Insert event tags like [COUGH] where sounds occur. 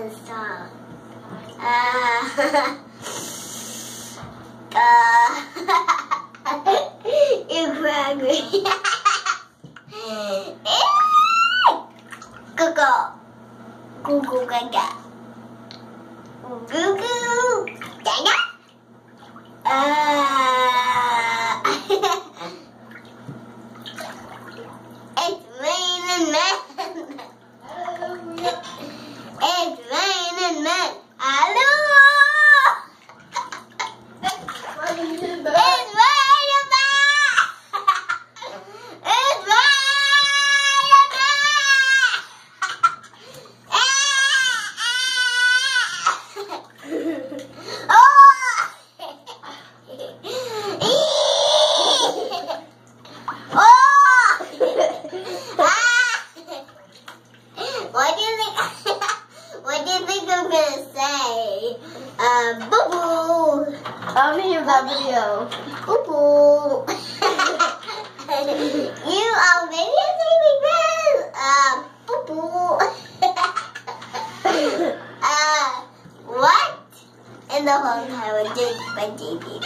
a song. Uh, [LAUGHS] uh, gaga. Goo goo. Gaga. Uh, [LAUGHS] it's raining men. It's raining men. Hello. It's raining men. It's raining men. Oh! oh! Ah! What do you think? what do you think I'm gonna say? Uh, boo boo. I want to hear that video. Boo boo. [LAUGHS] you are a baby girl. Uh, boo boo. uh, what? In the whole time, did my baby.